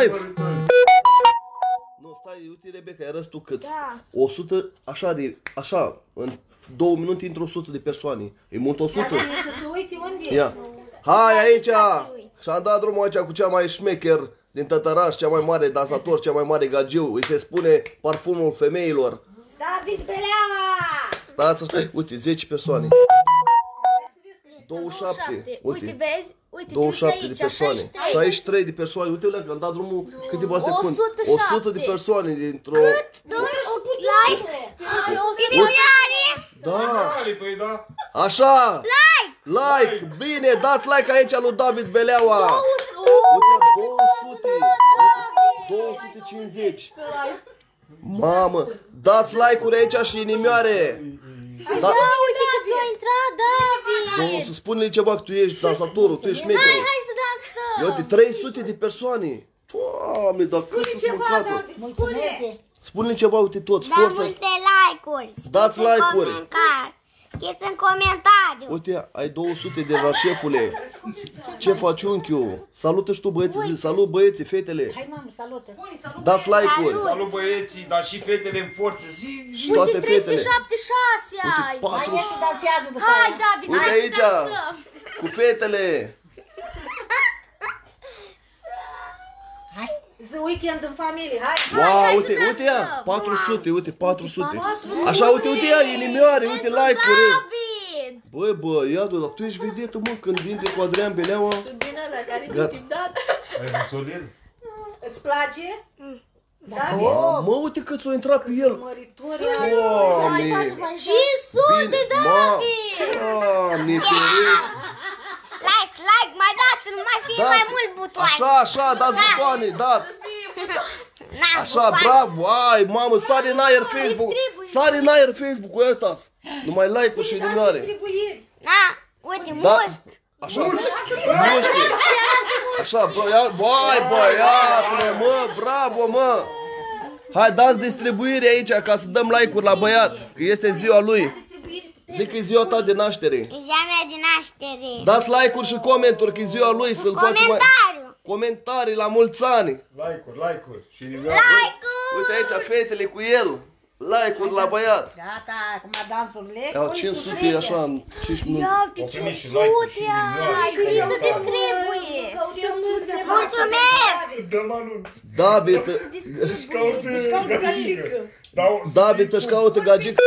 live. Nu, stai, uite Rebecca, arăți tu cât. Da. 100, așa de, așa, în două minute intră 100 de persoane. E mult 100. Cine să se uite unde e? Ia. Hai aici! Și-a dat drumul aici cu cea mai șmecher din Tătăraș, cea mai mare dansator, cea mai mare gagiu. Îi se spune parfumul femeilor. David Beleaua! Stați așa, uite, 10 persoane. 27, Uite, uite. vezi? Uite, 27 tu de aici, persoane, 63. 63 de persoane, uite că am dat drumul câteva secunde, 107. 100 de persoane dintr-o... Ai 100. Da, Păi da. așa! Like! Bine, dați like aici lui David Beleaua! Uite, 200! 250! Mamă, dați like-uri aici și inimioare! Da, Da, uite că ți-a intrat, David. Doamne, spune-le ceva că tu ești dansatorul, tu ești Hai, șmecherul. hai să dansăm. Ia uite, 300 de persoane! Doamne, dar cât să-ți Ceva, mâncați? David, spune! Spune-le ceva, uite toți, Da forță! multe like-uri. Dați Scrieți în like-uri. Comentari. Scrieți în comentariu. Uite, ai 200 de la șefule. Ce faci, unchiul? Salută și tu băieții, zi, salut băieții, fetele. Hai mamă, salută. Dați like-uri. Salut băieții, dar și fetele în forță. Zi. Și toate Uite, fetele. 376 ai. Mai Patru ieși și dansează după Hai, aia. David, Uite hai să aici. dansăm. cu fetele. Hai. Zi weekend în familie, hai! Wow, hai uite, să uite ea, dansăm. 400, uite, 400. Așa, uite, uite ea, inimioare, uite Pentru like-uri. David. Băi, bă, ia dar tu ești vedetă, mă, când intri cu Adrian Beleaua. Din ăla care Gata. zice, da, Ai văzut Solir? Îți place? David? Wow, mă, uite cât s-a intrat pe el. Mărituri Doamne. 500 de ma, David. Doamne, ferești. Like, like, mai dați, nu mai fie mai Dați, mult butoane. așa, așa, dați butoane, dați. Na, Așa, butoane. bravo, ai, mamă, sare în aer Facebook. Distribui. Sare în aer Facebook-ul ăsta. Numai like-uri și inimioare. distribuiri. Na, uite, Da, mult. așa. Mușchi. Așa, bă, ia, băi, băiatule, mă, bravo, mă. Hai, dați distribuire aici ca să dăm like-uri la băiat, că este ziua lui. Zic că e ziua ta de naștere. E ziua mea de naștere. Dați like-uri și comenturi, că e ziua lui, să-l facă mai... Comentariu. Comentarii la mulți ani. Like-uri, like-uri. Și nimeni. Like-uri. Uite aici fetele cu el. Like-uri la băiat. Gata, acum dansurile. Iau 500 așa în 5 minute. Ia uite, Au primit și 500 like-uri și ai. inimioare. Scrie să distribuie. Mulțumesc. Dăm anunț. David, Își caută gagică. Dau, David își caută gagică.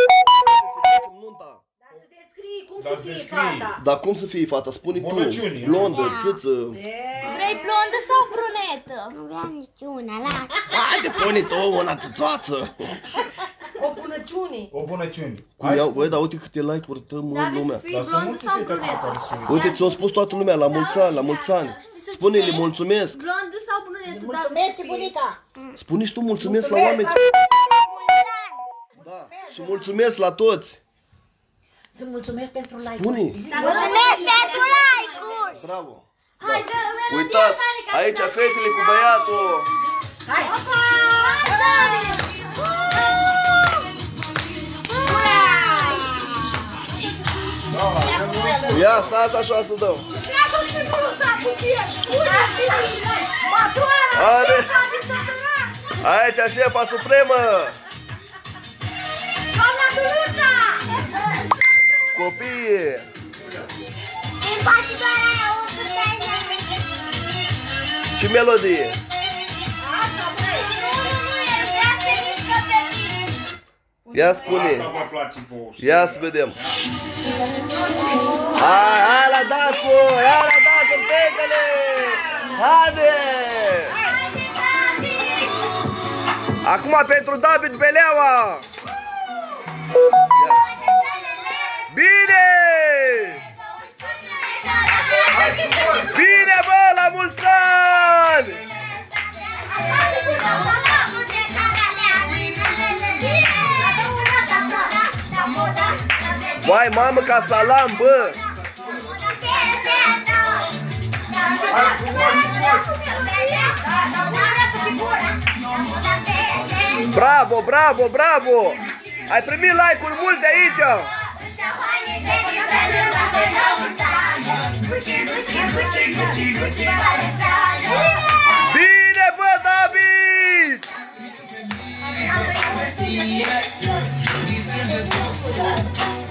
Să să fie descrii. fata. Dar cum să fie fata? Spune tu. Bunăciune. Blondă, țâță. Vrei blondă sau brunetă? Nu vreau niciuna, la. Haide, pune tu una țâțoață. O bunăciune. O bunăciune. Cum iau, băi, dar uite câte like-uri dă mă David, lumea. să fii Dar să blondă mulți sau fete brunetă? atâta să Uite, ți-o spus toată lumea, la mulți ani, la mulți ani. Spune-le mulțumesc. Blondă sau brunetă? David, Mulțumesc, scrie. bunica. Spune și tu mulțumesc la oameni. Da, și mulțumesc la toți. Să mulțumesc pentru like. Spune. Mulțumesc pentru like-uri. Bravo. Hai, dă melodia Uitați, tare ca să aici dansăm. fetele cu băiatul. Hai! Ia, stați așa să dăm. Haide. Aici șefa supremă. Copiii. Îmi place doar aia, o să stai Și melodie. Ia spune. Asta vă place vouă. Ia să vedem. Hai, hai la dansul! Hai la dansul, fetele! Haide! Acum pentru David Beleaua! Bine! Bine, bă, la mulți ani! Vai, mamă, ca salam, bă! Bravo, bravo, bravo! Ai primit like-uri multe aici! Bine, bă, David!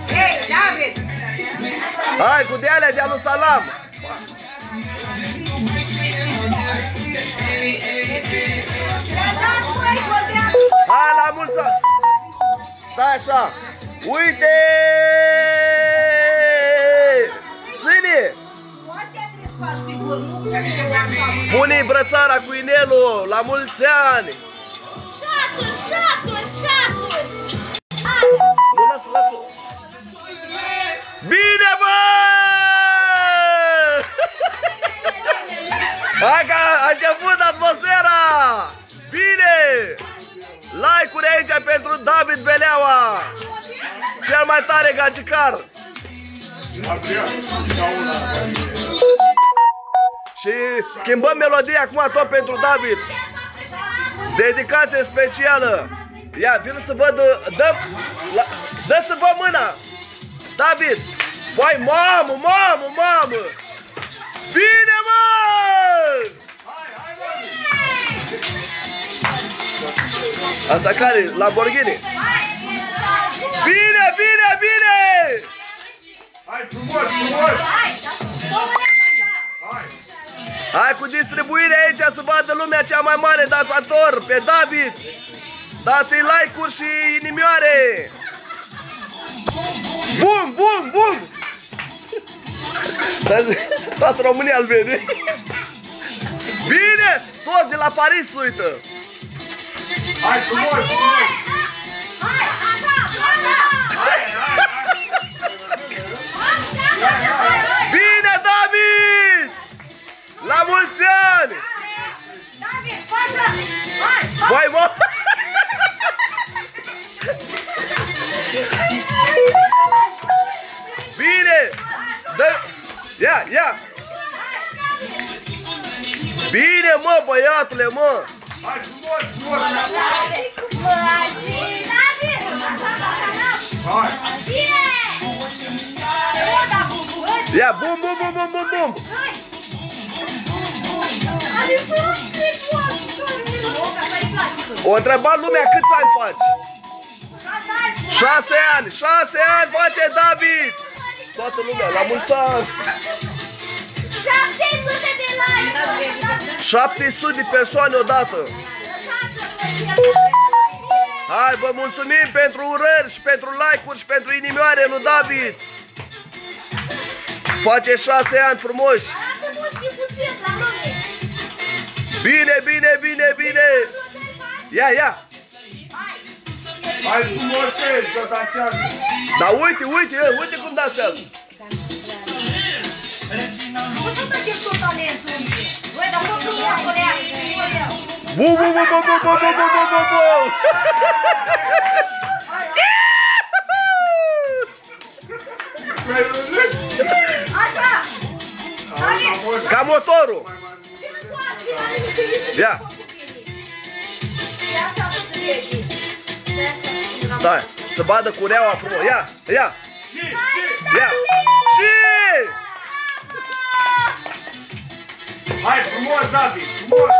Hei, David! Hai, cu de-alea de-a Salam! Hai, la mulță. Stai așa! Uite! Pune-i brățara cu inelul la mulți ani! Șaturi, șaturi, șaturi! Nu, lasă, lasă! Bine, bă! Hai că a început atmosfera! Bine! Like-uri aici pentru David Beleaua! Cel mai tare gagicar! Adrian, ca una. Și schimbăm melodia acum tot pentru David. Dedicație specială. Ia, vin să văd, dă, la, dă să văd mâna. David. Vai, mamă, mamă, mamă. Bine, mă! Asta care? Lamborghini? Bine, bine, bine! Hai, frumos, frumos! Hai! Hai cu distribuire aici să vadă lumea cea mai mare dansator, pe David. Dați-i like-uri și inimioare. Bum, bum, bum. Toată România îl vede. Bine, toți de la Paris se uită. Hai, frumos, frumos! O întreba lumea câți ani faci? Șase ani! Șase ani face David! Toată lumea, la mulți ani! 700 de like! 700 de persoane odată! Hai, vă mulțumim pentru urări și pentru like-uri și pentru inimioare lui David! Face șase ani frumoși! Bine, bine, bine, bine! Ia, ia! Hai, frumos, ce, să dansează! Dar uite, uite, uite cum dansează! Bu, bu, bu, bu, bu, bu, bu, bu, bu, bu, bu! Ca motorul! Ia! Stai, să vadă cureaua frumos! Ia, ia! Ia! Și! Hai, frumos, David, frumos!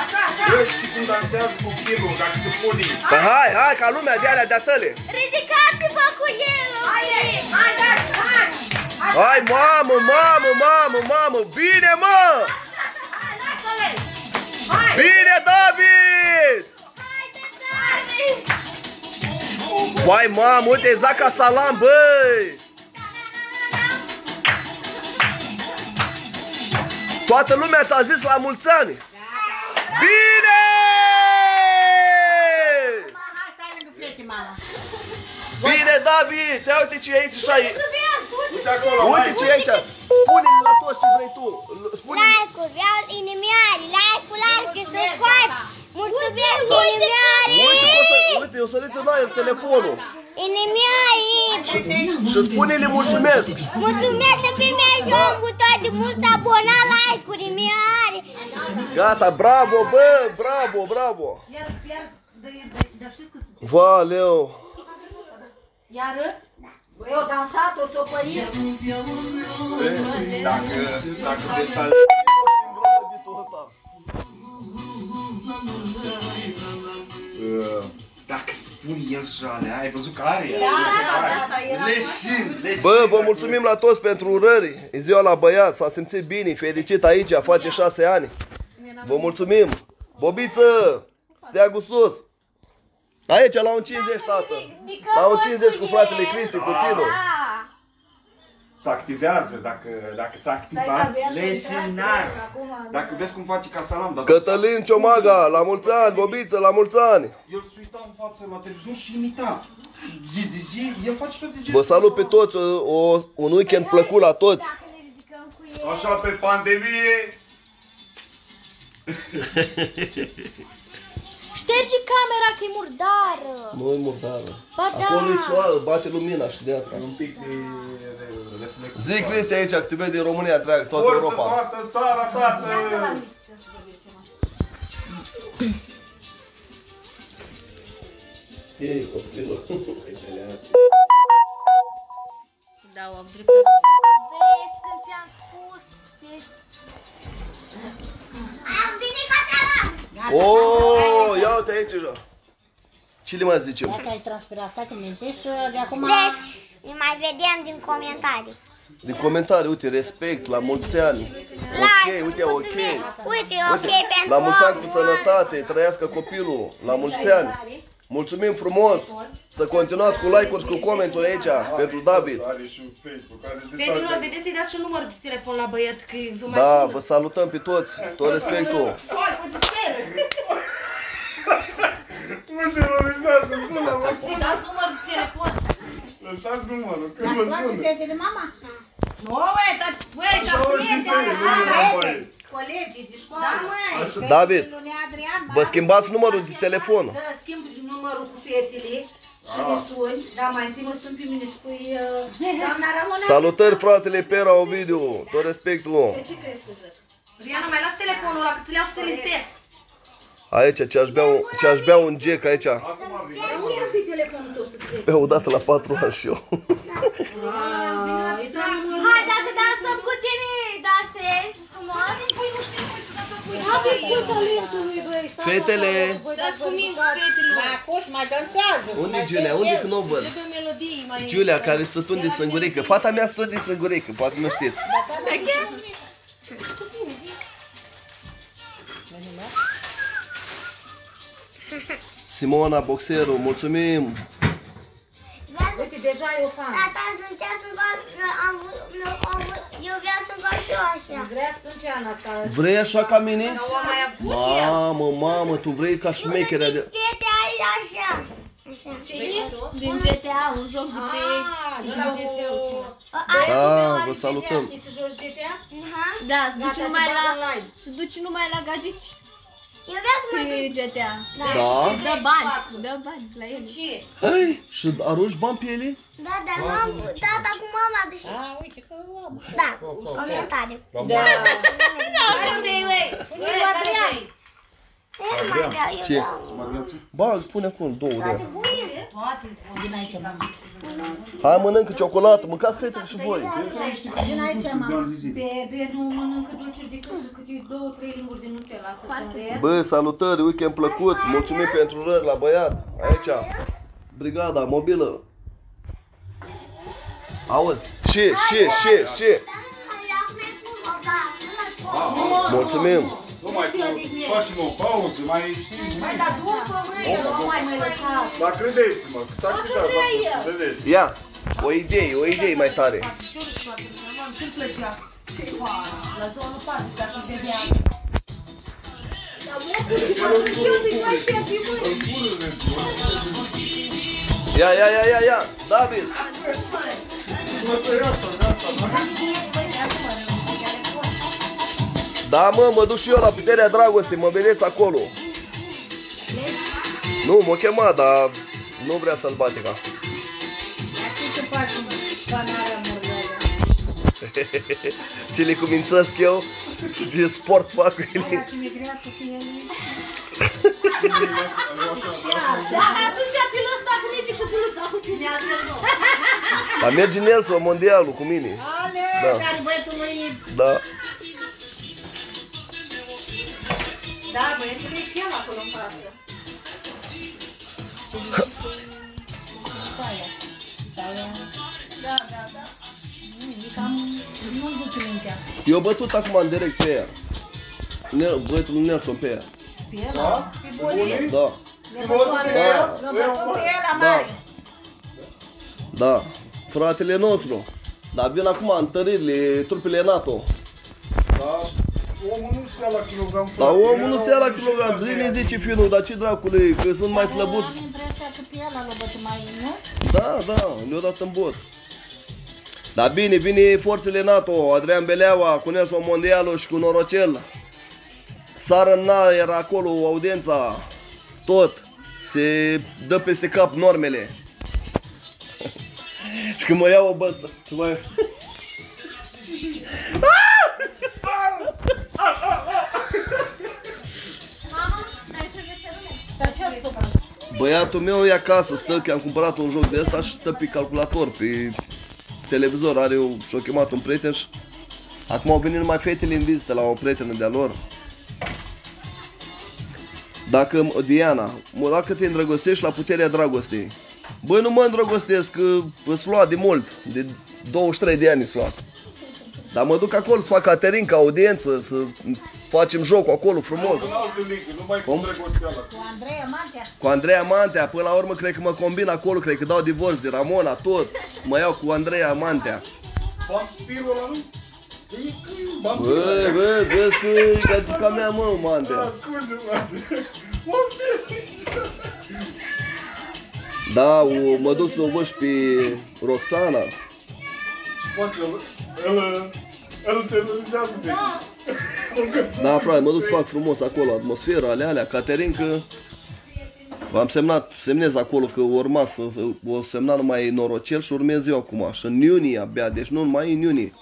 Așa, hai! Vezi și cum dansează copilul, dacă se pune. Păi hai, hai, ca lumea de alea de-a tăle! Ridicați-vă cu el! Hai, mamă, mamă, mamă, mamă! Bine, mă! Bine, David! Vai, mamă, uite, Zaca Salam, băi! Toată lumea ți-a zis la mulți ani! Bine! Hai, stai lângă fete, mama. Bine, David! Te uite ce e aici și ai... Uite acolo, Uite hai! ce e aici! Spune-ne la toți ce vrei tu! Spune Like-uri, vreau inimioare, like-ul, like, subscribe. Mulțumesc, inimioare! Uite, poți să, uite, eu să le noi în telefonul Inimioare! și spune-le mulțumesc! Mulțumesc să primești și un buton de mulți abonați, like-uri, inimioare! Gata, bravo, bă, bravo, bravo! Iar, iar, dar dar știți cât Valeu! Iară? Băi, eu dansat, o ți-o părit. Dacă, dacă te spune el jale, ai văzut că are? Da, da, da, da, era- Leșin, leșin. Bă, vă mulțumim la toți pentru urări. E ziua la băiat, s-a simțit bine, fericit aici, face șase ani. Vă mulțumim. Bobiță, steagul sus. Aici, la un 50, tată. La un 50 cu fratele Cristi, cu Finu. Se activează, dacă, dacă s-a Stai că activat, abia și leșinați. intrați, acum, Dacă vezi cum face ca salam, dar Cătălin Ciomaga, la mulți ani, Bobiță, la mulți ani. el se uita în față la televizor și imita. Zi de zi, el face toate gesturile. Vă salut pe toți, o, o, un weekend plăcut la toți. Așa pe pandemie. Ștergi camera că e murdară. Nu-i murdară. Ba da. Acolo e soară, bate lumina și de asta. Un pic de reflex. Zi Cristi aici, activezi din România, întreagă, toată Forță Europa. toată țara, tată! Ia-te la miliție să vă ceva. Ei, copilul. Da, o dreptate. Vezi când ți-am spus că ești... Am venit Cătălin! Oh, ia uite aici deja. Ce le mai zicem? Dacă ai transpirat, stai că minte și de acum... Deci, ne mai vedem din comentarii. Din comentarii, uite, respect, la mulți ani. Ok, uite, ok. mulțumim. Uite, ok Uite, pentru la mulți ani cu omul. sănătate, trăiască copilul, la mulți ani. Mulțumim frumos, să continuați cu like-uri și cu comentarii aici, pentru David. Are și un Facebook, are de Fetelor, toate. vedeți să-i dați și un număr de telefon la băiat, că vă mai Da, sună. vă salutăm pe toți, tot respectul. Foai, cu disperă. Nu te realizează, nu la mă Să-i dați număr de telefon. Lăsați numărul, că Dar mă toate sună. prietene mama? Nu, băi, dați, băi, Așa dați o zis prieteni. el, nu era, băi. Colegii de școală. Da, măi. David, Lunea Adrian, vă schimbați numărul de telefon. Da, schimb numărul cu fetele și le suni, dar mai întâi mă sun pe mine și spui, uh, doamna Ramona, Salutări fratele Pera Ovidiu, tot respectul. de ce crezi că zic? Riana, mai las telefonul ăla, că ți-l iau și te listesc. Aici, ce-aș bea, un, ce-aș bea un jack aici. Acum vine. Dar unde am ții telefonul tău să scrie? Bea odată la patru ani și eu. Hai, dacă dansăm cu tine, dansezi frumos. Fetele, Dați cu minți, fetelor. Mai acoși, mai dansează. unde mai e Giulia? Unde că nu o văd? Trebuie melodii mai... Giulia, care să de sângurică. Fata mea stă de sângurică, poate nu știți. Simona, boxerul, mulțumim! Uite, deja e o fan. Tata, sunt ce sunt am am eu vreau să fac și eu așa. Grea sprânceana ta. Vrei așa ca mine? Nu am mai avut ea. Mamă, mamă, tu vrei ca șmecherea de... Ce te ai așa? Așa. Din GTA, un joc de pe... Ah, ăla cu... Da, vă salutăm. Știi să joci GTA? Aha. Da, se duci Gata, numai te la... bag online. Se duci numai la gagici GTA. Da? Dă bani, dă bani la el. Hai, și arunci bani pe ele? Da, dar nu am tata cu mama, deși... Ah, uite că am. Da, comentarii. Da. Care vrei, băi? Băi, care vrei? Eu nu mai vreau, eu Ce? vreau. Ba, pune acolo două de ele. Toate Din aici, mama. Hai, mănâncă ciocolată, mâncați fetele și voi. Din aici, mama. Bebe nu mănâncă dulciuri decât câte două, trei linguri de Nutella. Cât în rest, Bă, salutări, weekend plăcut, mulțumim pentru rări la băiat, aici, brigada mobilă. Auzi, și, și, și, și, mulțumim. Nu mai facem o pauză, mai știi? Mai dar după, măi, nu mai mai lăsat. Dar credeți-mă, că s-a activat, da, vedeți. Ia, o idee, o idee mai tare. Ce-ți plăcea? La zonul 4, dacă vedea. Ia, ia, ia, ia, ia, David, Mă tăia asta, de asta, nu? Da mă, mă duc și eu la puterea dragostei, mă vedeți acolo. Nu, m-a chemat, dar nu vrea să-l bate ca. Ce să faci banarea mărgărea? Ce le cumințesc eu, ce sport fac cu ele. Ce mi-e grea să fie Da, atunci te lăs dacă merge și puluța cu tine, altfel nu. Dar merge Nelson mondialul cu mine. Ale, Da. care băiatul lui... Da. Da, băietul e și el acolo în față. Da, da, da. E cam... Nu-mi duce mintea. Eu bătut acum în direct pe ea. Ne- Băietul lui Nelson pe ea. Pe el? Da? Pe bune. Da, Le bătoare. Da. Le bătoare. Pe ăla da, mare. da. Fratele nostru. Dar vin acum întăririle, trupele NATO. Da. Omul nu se ia la kilogram. Dar frate. omul nu se ia la kilogram. Zine zice finul, dar ce dracule, că sunt mai Dar slăbuți. Am impresia că pe el a bătut mai, nu? Da, da, le-au dat în bot. Dar bine, vine forțele NATO, Adrian Beleaua, cu Nelson Mondialu și cu Norocel. Sară în aer acolo, audiența, tot. Se dă peste cap normele. și când mă iau o bătă, și mai... Băiatul meu e acasă, stă, că am cumpărat un joc de ăsta și stă pe calculator, pe televizor, are o, și-a chemat un prieten și acum au venit numai fetele în vizită la o prietenă de-a lor. Dacă, Diana, mă, dacă te îndrăgostești la puterea dragostei, băi, nu mă îndrăgostesc, că îți lua de mult, de 23 de ani îți lua. Dar mă duc acolo să fac Caterinca, audiență, să facem jocul acolo frumos. În altă ligă, nu mai Cum? cu dragosteala. Cu Andreea Mantea. Cu Andreea Mantea, până la urmă cred că mă combin acolo, cred că dau divorț de Ramona, tot. Mă iau cu Andreea Mantea. Vampirul ăla nu? E vampir. Bă, bă, vezi că e gagica mea, mă, Mantea. Scuze, frate. Vampir. Da, o, mă duc să o văd și pe Roxana. Face ăla. Ăla. Ăla terorizează pe Da, frate, mă duc să fac frumos acolo, atmosfera, alea, alea, Caterinca. V-am semnat, semnez acolo că urma să, să o semna numai norocel și urmez eu acum. Și în iunie abia, deci nu numai în iunie.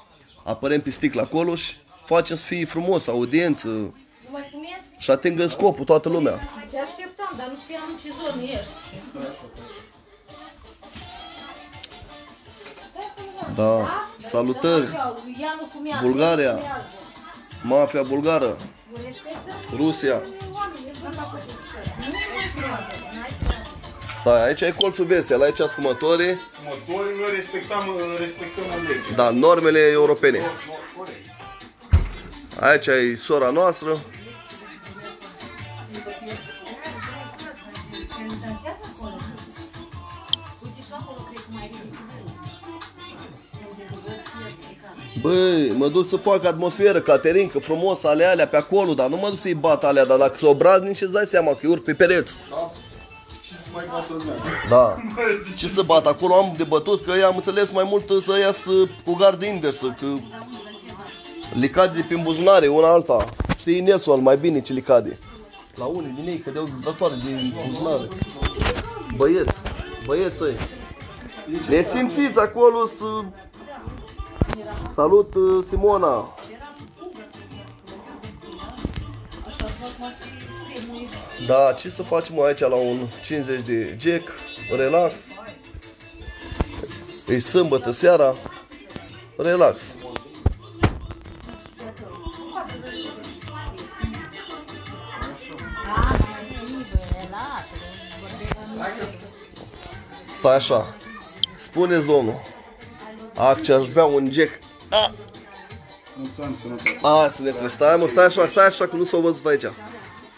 Apărem pe sticlă acolo și facem să fie frumos, audiență. Nu mai fumezi? Și atingă scopul toată lumea. Te așteptam, dar nu știam în ce zonă ești. Da, salutări, Ea nu fumează. Bulgaria. nu fumează. mafia bulgară, Rusia. Stai, aici e colțul vesel, aici sunt fumătorii, Motorii noi respectam, respectăm în lege. da, normele europene. Corect. Aici e sora noastră. Băi, mă duc să fac atmosferă, Caterinca, frumos, ale alea pe acolo, dar nu mă duc să-i bat alea, dar dacă s-o obraznici, îți dai seama că urc pe pereți. Ce să mai poată lumea? Da. Ce să bat acolo, am de bătut, că am înțeles mai mult să ias cu gardă inversă, că licade de prin buzunare, una alta. Știi Nelson mai bine ce licade. La unii din ei cădeau vibratoare din buzunare. Băieți, băieți ăi. Ne simțiți acolo să... Salut uh, Simona. Da, ce să facem aici la un 50 de jack, relax. E sâmbătă seara, relax. Ah, e la Stai așa. Spuneți domnul. Ac, ce aș bea un jack. A, Mulți ani, sănătate. a să ne trebuie. Stai mă, stai așa, stai așa, că nu s-au văzut aici.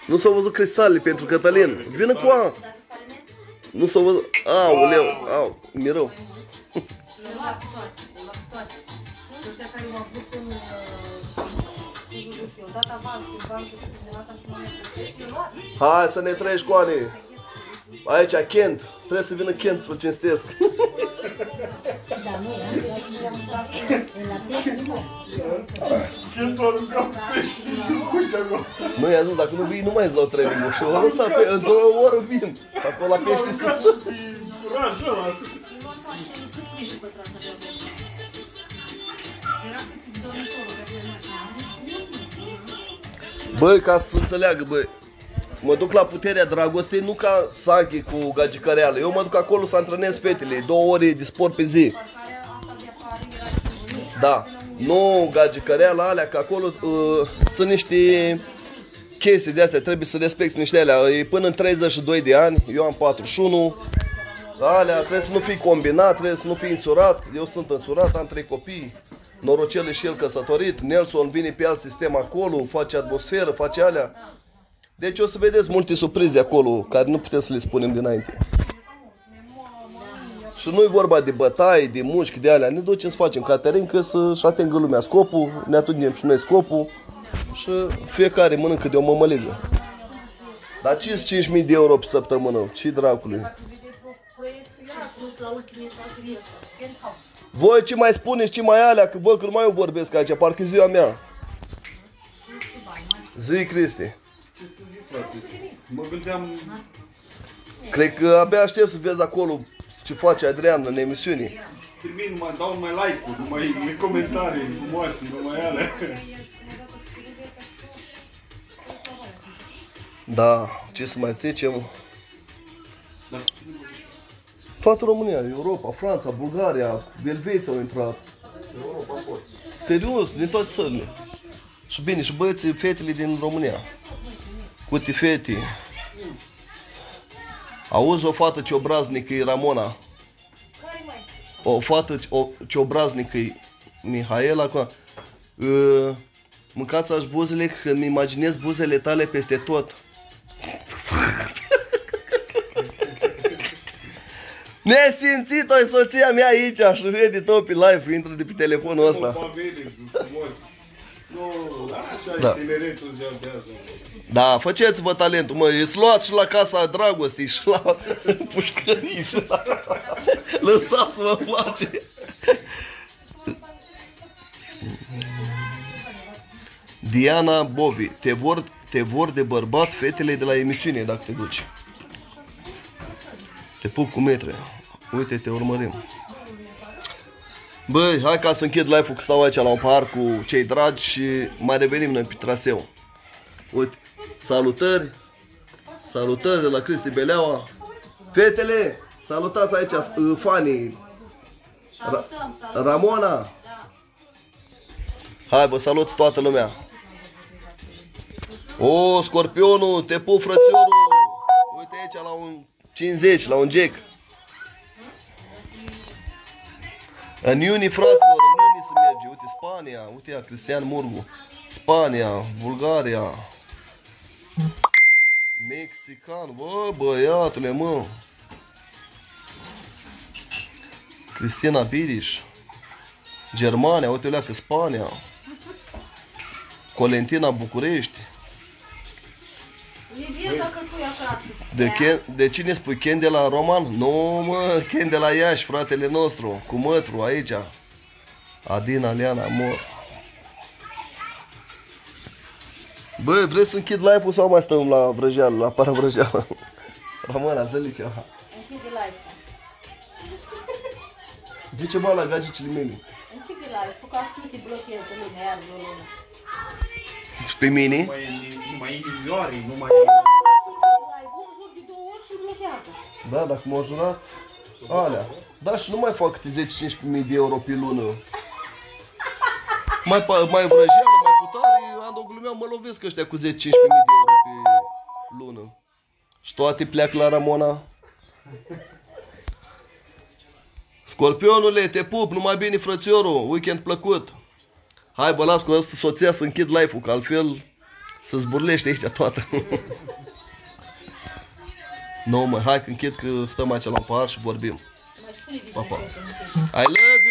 Nu s-au văzut cristalele pentru Cătălin. Vină cu a. Nu s-au văzut. Aoleu, au, mi rău. Ăștia care m-au vrut în... uh, Odată avansul, bancă, și dumneavoastră și mă luat. Hai să ne treci cu ani. Aici, Kent. Trebuie să vină Kent să-l cinstesc. Da, nu, e la tehnică. Când o aruncam pești și cuci acolo. Nu, i-am zis, dacă nu vii, nu mai îți dau training și o lăsa pe, într-o oră vin. Acolo la pește să stă. Curaj ăla. Băi, ca să înțeleagă, băi, mă duc la puterea dragostei, nu ca Sanchi cu gagica reală. Eu mă duc acolo să antrenez fetele, două ore de sport pe zi. Da, nu gagica reală, alea, că acolo uh, sunt niște chestii de astea, trebuie să respecti niște alea. E până în 32 de ani, eu am 41, Alea trebuie să nu fii combinat, trebuie să nu fii însurat. Eu sunt însurat, am trei copii. Norocel și el căsătorit. Nelson vine pe alt sistem acolo, face atmosferă, face alea. Deci o să vedeți multe surprize acolo, care nu putem să le spunem dinainte. Și nu e vorba de bătaie, de mușchi, de alea. Ne ducem să facem caterincă, să-și atingă lumea scopul, ne atingem și noi scopul și fiecare mănâncă de o mămăligă. Dar ce 5.000 de euro pe săptămână? Ce dracului? Voi ce mai spuneți, ce mai alea, că văd că nu mai eu vorbesc aici, parcă e ziua mea. Zi, Cristi. Ce să zic, frate? Mă gândeam... Cred că abia aștept să vezi acolo ce face Adrian în emisiune. Trimit, numai dau numai like-uri, numai comentarii frumoase, numai alea. Da, ce să mai zicem? Toată România, Europa, Franța, Bulgaria, Elveția au intrat. Serios, din toate țările. Și bine, și băieții, fetele din România. Cuti fete. Auzi o fată ce obraznică e Ramona. O fată ce- o, ce obraznică e Mihaela. Cu... Uh, mâncați aș buzele că îmi imaginez buzele tale peste tot. Nesimțit o soția mea aici și vede tot pe live, intră de pe telefonul ăsta. Familie, frumos. Nu, așa Da. e tineretul ziua de azi. Da, faceți-vă talentul, mă, e luați și la casa dragostii și la pușcării și la... Lăsați-mă în pace. Diana Bovi, te vor, te vor de bărbat fetele de la emisiune dacă te duci. Te pup cu metre. Uite, te urmărim. Băi, hai ca să închid live-ul, că stau aici la un parc cu cei dragi și mai revenim noi pe traseu. Uite, salutări, salutări de la Cristi Beleaua. Fetele, salutați aici, uh, fanii. Ra- Ramona. Hai, vă salut toată lumea. O, scorpionul, te pup frățiorul. Uite aici la un 50, la un jack. În iunie, fraților, în iunie se merge. Uite, Spania, uite ea, Cristian Murgu. Spania, Bulgaria. Mexican, bă, băiatule, mă. Cristina Biriș. Germania, uite o că Spania. Colentina București. Liviu, dacă îl pui așa, De, Ken, de cine spui? Ken de la Roman? Nu, mă, Ken de la Iași, fratele nostru, cu mătru aici. Adina, Liana, mor. Bă, vrei să închid live-ul sau mai stăm la vrăjeală, la paravrăjeală? Româna, zăli ceva. închide live. Zice bă la gagicile mele. Închide live, fă ca să nu te blocheze lumea, iar vreo lume. Și pe mine? Numai, numai inimioare, numai... Live, un jur de două ori și blochează. Da, dacă m-au jurat. Alea. Da, și nu mai fac câte 10-15 mii de euro pe lună. Mai, pa- mai vrăjeală, mai cu tare, am o glumea, mă lovesc ăștia cu 10-15 mii de euro pe lună. Și toate pleacă la Ramona. Scorpionule, te pup, numai bine frățiorul, weekend plăcut. Hai, vă las cu asta soția să închid live-ul, că altfel să zburlește aici toată. Nu, mă, hai că închid că stăm aici la un par și vorbim. Mai spune Pa, pa. despre I love